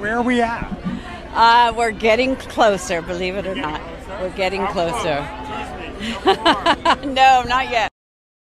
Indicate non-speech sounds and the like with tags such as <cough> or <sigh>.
Where are we at? Uh, we're getting closer, believe it or not. We're getting closer. <laughs> no, not yet.